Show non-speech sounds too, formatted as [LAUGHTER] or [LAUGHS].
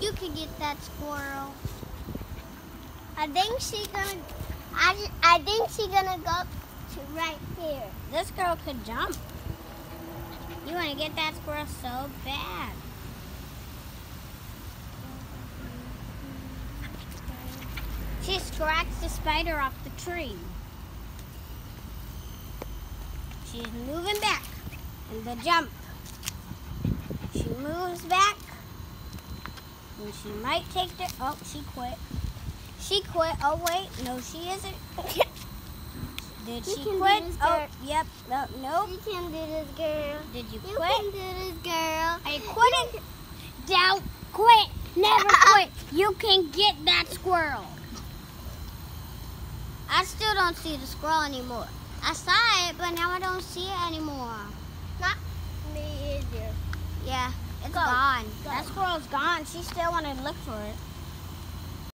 You can get that squirrel. I think she's gonna. I, I think she's gonna go to right here. This girl could jump. You want to get that squirrel so bad. She scratched the spider off the tree. She's moving back in the jump. She moves back. And she might take the. Oh, she quit. She quit. Oh, wait. No, she isn't. [LAUGHS] Did You she quit? Oh, yep. No, nope. You can do this, girl. Did you You quit? can do this, girl. I you quitting? Don't quit. Never [LAUGHS] quit. You can get that squirrel. I still don't see the squirrel anymore. I saw it, but now I don't see it anymore. Go. gone. Go. That squirrel's gone. She still wanted to look for it.